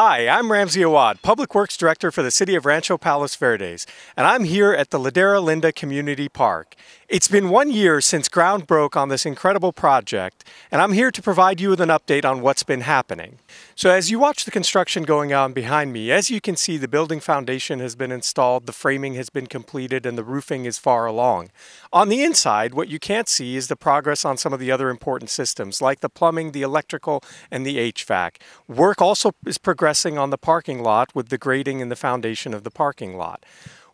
Hi, I'm Ramzi Awwad, Public Works Director for the City of Rancho Palos Verdes, and I'm here at the Ladera Linda Community Park. It's been one year since ground broke on this incredible project, and I'm here to provide you with an update on what's been happening. So as you watch the construction going on behind me, as you can see the building foundation has been installed, the framing has been completed, and the roofing is far along. On the inside, what you can't see is the progress on some of the other important systems, like the plumbing, the electrical, and the HVAC. Work also is progressing on the parking lot with the grading and the foundation of the parking lot.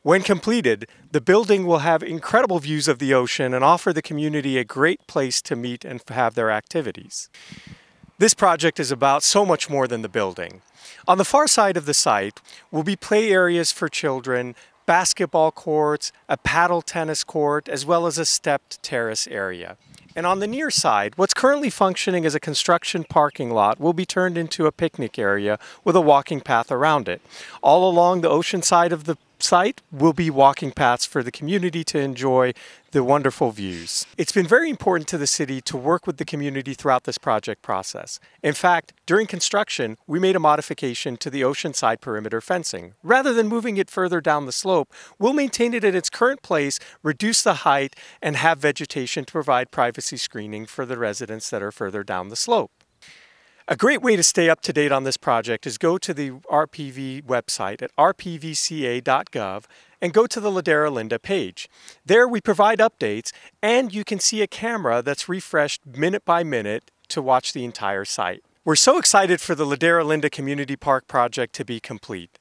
When completed, the building will have incredible views of the ocean and offer the community a great place to meet and have their activities. This project is about so much more than the building. On the far side of the site will be play areas for children, basketball courts, a paddle tennis court, as well as a stepped terrace area. And on the near side, what's currently functioning as a construction parking lot will be turned into a picnic area with a walking path around it. All along the ocean side of the site will be walking paths for the community to enjoy the wonderful views. It's been very important to the city to work with the community throughout this project process. In fact, during construction, we made a modification to the oceanside perimeter fencing. Rather than moving it further down the slope, we'll maintain it at its current place, reduce the height, and have vegetation to provide privacy screening for the residents that are further down the slope. A great way to stay up to date on this project is go to the RPV website at rpvca.gov and go to the Ladera Linda page. There we provide updates and you can see a camera that's refreshed minute by minute to watch the entire site. We're so excited for the Ladera Linda Community Park project to be complete.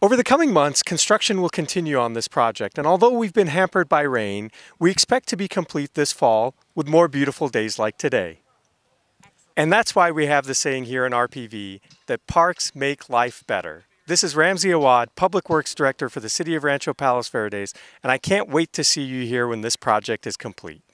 Over the coming months, construction will continue on this project, and although we've been hampered by rain, we expect to be complete this fall with more beautiful days like today. And that's why we have the saying here in RPV that parks make life better. This is Ramzi Awwad, Public Works Director for the City of Rancho Palos Verdes, and I can't wait to see you here when this project is complete.